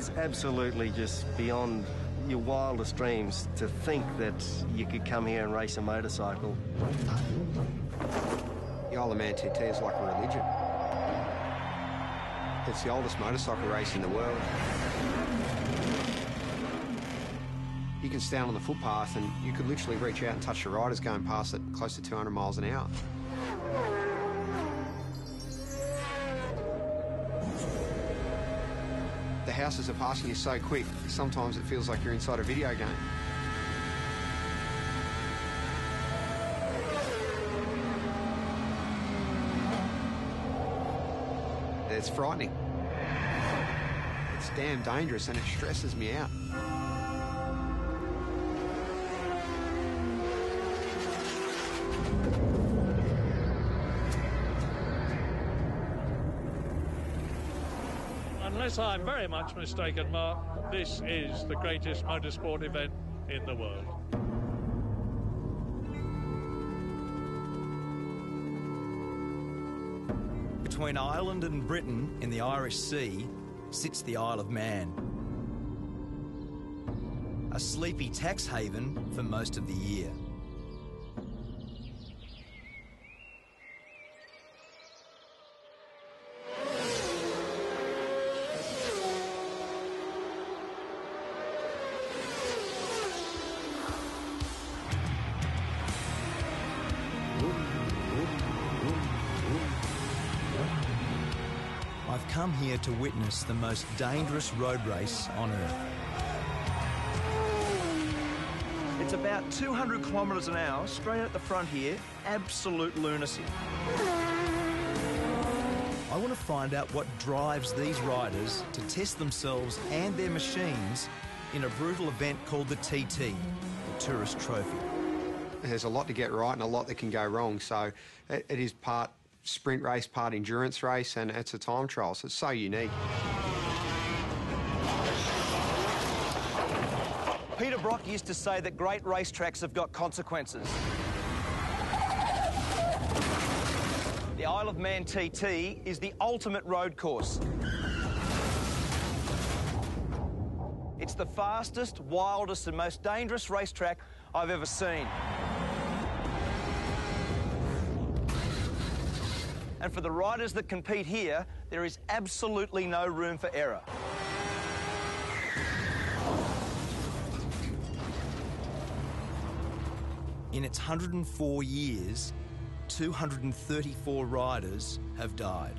is absolutely just beyond your wildest dreams to think that you could come here and race a motorcycle. The Isle of Man TT is like a religion. It's the oldest motorcycle race in the world. You can stand on the footpath and you could literally reach out and touch the riders going past at close to 200 miles an hour. Houses are passing you so quick, sometimes it feels like you're inside a video game. It's frightening. It's damn dangerous and it stresses me out. Unless I'm very much mistaken, Mark, this is the greatest motorsport event in the world. Between Ireland and Britain in the Irish Sea sits the Isle of Man. A sleepy tax haven for most of the year. Come here to witness the most dangerous road race on Earth. It's about 200 kilometres an hour, straight at the front here, absolute lunacy. I want to find out what drives these riders to test themselves and their machines in a brutal event called the TT, the Tourist Trophy. There's a lot to get right and a lot that can go wrong, so it, it is part sprint race, part endurance race, and it's a time trial, so it's so unique. Peter Brock used to say that great racetracks have got consequences. The Isle of Man TT is the ultimate road course. It's the fastest, wildest, and most dangerous racetrack I've ever seen. And for the riders that compete here, there is absolutely no room for error. In its 104 years, 234 riders have died.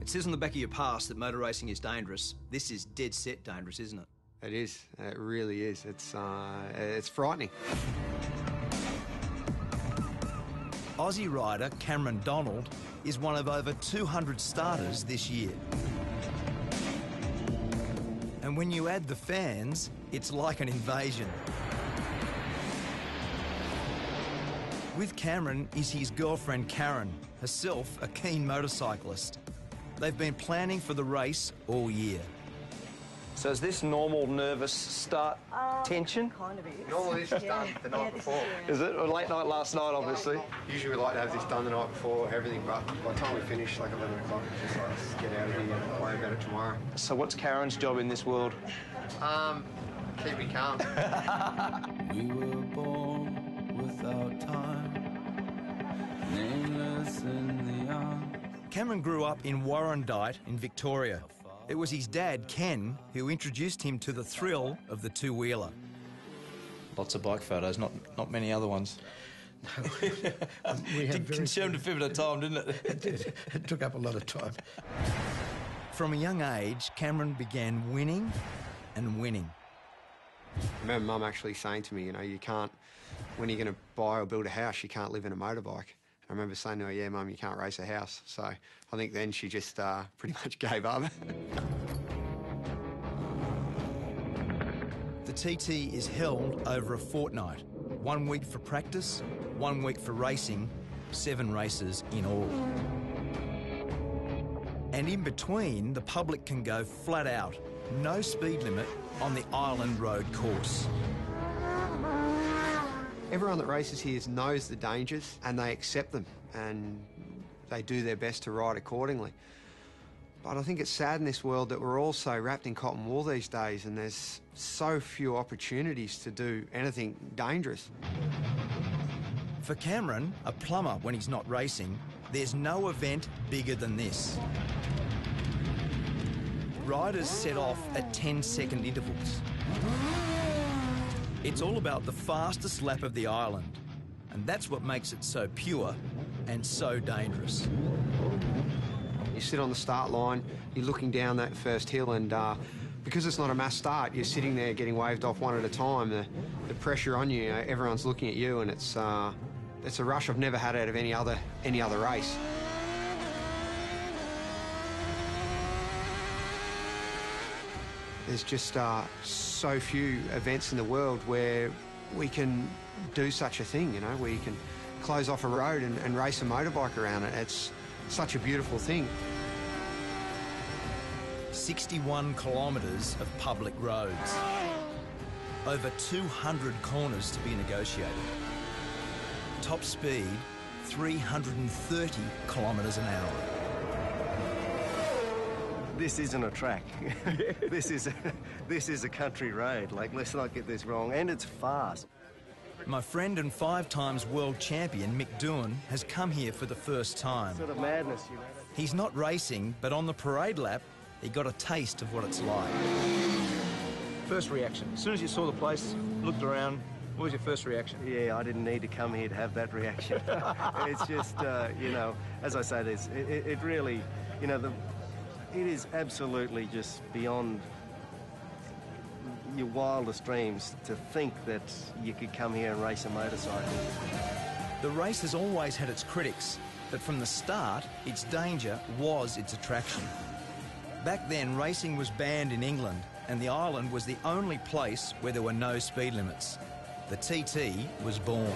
It says on the back of your pass that motor racing is dangerous. This is dead set dangerous, isn't it? It is. It really is. It's uh, it's frightening. Aussie rider Cameron Donald is one of over 200 starters this year. And when you add the fans, it's like an invasion. With Cameron is his girlfriend Karen, herself a keen motorcyclist. They've been planning for the race all year. So is this normal nervous start tension? Kind of is. Normally this is done the night this before. Is, Is it? Or late night last night, obviously. Usually we like to have this done the night before everything, but by the time we finish, like 11 o'clock, it's just like, let's get out of here and worry about it tomorrow. So what's Karen's job in this world? Um, keep me calm. We were born without time, nameless in the arms. Cameron grew up in Warrandyte in Victoria. It was his dad, Ken, who introduced him to the thrill of the two-wheeler. Lots of bike photos, not not many other ones. We had Did very consumed a fair bit of time, didn't it? it, did. it took up a lot of time. From a young age, Cameron began winning and winning. I remember Mum actually saying to me, you know, you can't, when you're going to buy or build a house, you can't live in a motorbike. I remember saying to her, yeah, Mum, you can't race a house. So I think then she just uh, pretty much gave up. The TT is held over a fortnight. One week for practice, one week for racing, seven races in all. And in between, the public can go flat out, no speed limit on the Island Road course. Everyone that races here knows the dangers and they accept them and they do their best to ride accordingly. But I think it's sad in this world that we're all so wrapped in cotton wool these days and there's so few opportunities to do anything dangerous. For Cameron, a plumber when he's not racing, there's no event bigger than this. Riders set off at 10 second intervals. It's all about the fastest lap of the island, and that's what makes it so pure and so dangerous. You sit on the start line, you're looking down that first hill, and uh, because it's not a mass start, you're sitting there getting waved off one at a time. The, the pressure on you, you know, everyone's looking at you, and it's uh, it's a rush I've never had out of any other any other race. There's just uh, so few events in the world where we can do such a thing, you know, where you can close off a road and, and race a motorbike around it. It's such a beautiful thing. 61 kilometres of public roads. Over 200 corners to be negotiated. Top speed, 330 kilometres an hour. This isn't a track. this is a, this is a country road. Like, let's not get this wrong. And it's fast. My friend and five times world champion Mick Doohan has come here for the first time. Sort of madness, you know. He's not racing, but on the parade lap, he got a taste of what it's like. First reaction. As soon as you saw the place, looked around, what was your first reaction? Yeah, I didn't need to come here to have that reaction. it's just, uh, you know, as I say this, it, it really, you know, the, it is absolutely just beyond your wildest dreams to think that you could come here and race a motorcycle. The race has always had its critics, but from the start, its danger was its attraction. Back then, racing was banned in England, and the island was the only place where there were no speed limits. The TT was born.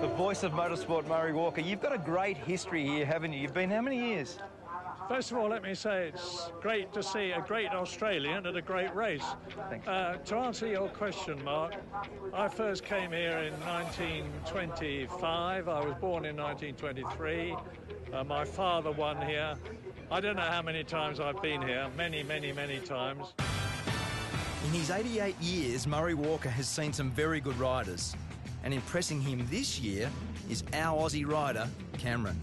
The voice of motorsport, Murray Walker. You've got a great history here, haven't you? You've been how many years? First of all, let me say it's great to see a great Australian at a great race. Uh, to answer your question, Mark, I first came here in 1925. I was born in 1923. Uh, my father won here. I don't know how many times I've been here. Many, many, many times. In his 88 years, Murray Walker has seen some very good riders. And impressing him this year is our Aussie rider, Cameron.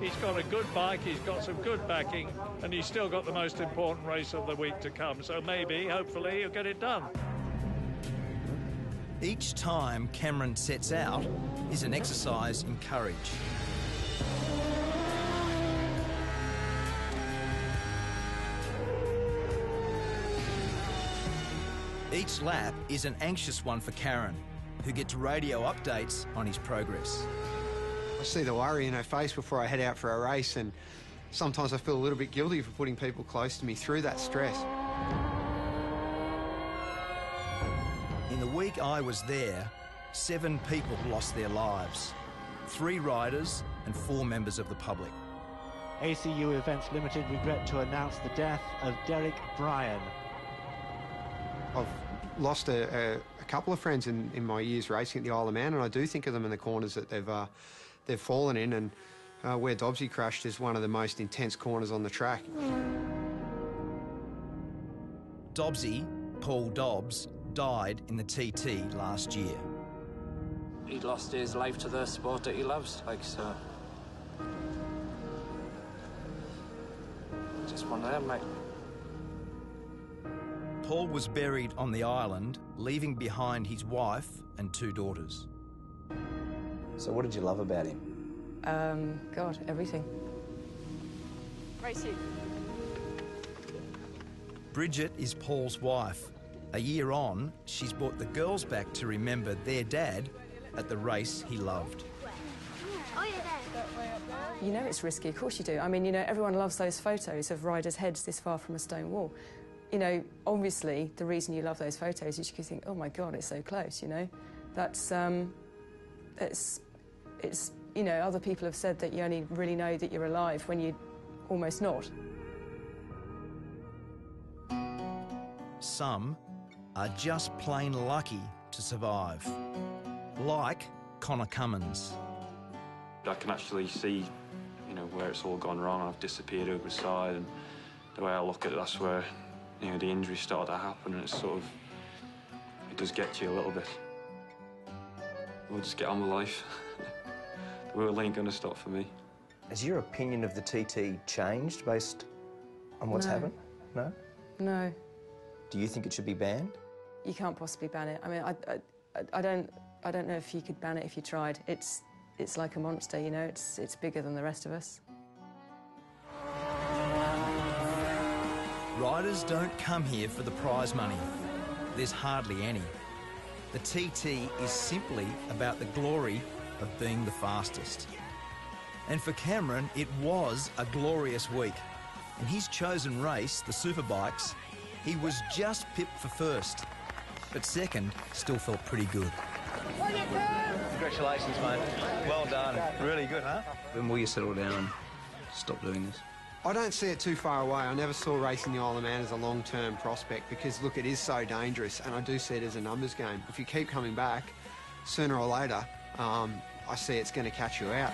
He's got a good bike, he's got some good backing, and he's still got the most important race of the week to come. So maybe, hopefully, he'll get it done. Each time Cameron sets out is an exercise in courage. Each lap is an anxious one for Karen, who gets radio updates on his progress. I see the worry in her face before I head out for a race, and sometimes I feel a little bit guilty for putting people close to me through that stress. In the week I was there, seven people lost their lives. Three riders and four members of the public. ACU Events Limited regret to announce the death of Derek Brien. I've lost a, a, a couple of friends in, in my years racing at the Isle of Man, and I do think of them in the corners that they've uh, they've fallen in, and uh, where Dobbsy crashed is one of the most intense corners on the track. Dobbsy, Paul Dobbs, died in the TT last year. He lost his life to the sport that he loves, like so. Just one of them, mate. Paul was buried on the island, leaving behind his wife and two daughters. So, what did you love about him? Um, God, everything. Racing. Bridget is Paul's wife. A year on, she's brought the girls back to remember their dad at the race he loved. You know it's risky, of course you do. I mean, you know, everyone loves those photos of riders' heads this far from a stone wall. You know, obviously, the reason you love those photos is you think, oh my God, it's so close, you know? That's, um, it's, it's, you know, other people have said that you only really know that you're alive when you're almost not. Some are just plain lucky to survive. Like Conor Cummins. I can actually see, you know, where it's all gone wrong. I've disappeared over the side, and the way I look at it, that's where, you know, the injuries started to happen, and it's sort of, it does get to you a little bit. We'll just get on with life. the world ain't gonna stop for me. Has your opinion of the TT changed based on what's No. happened? No? No, Do you think it should be banned? you can't possibly ban it. I mean, I, I, I don't, I don't know if you could ban it if you tried. It's, it's like a monster, you know. It's, it's bigger than the rest of us. Riders don't come here for the prize money. There's hardly any. The TT is simply about the glory of being the fastest. And for Cameron, it was a glorious week. In his chosen race, the Superbikes, he was just pipped for first. But second still felt pretty good. Congratulations, mate. Well done. Really good, huh? When will you settle down and stop doing this? I don't see it too far away. I never saw racing the Isle of Man as a long-term prospect because, look, it is so dangerous, and I do see it as a numbers game. If you keep coming back, sooner or later, um, I see it's going to catch you out.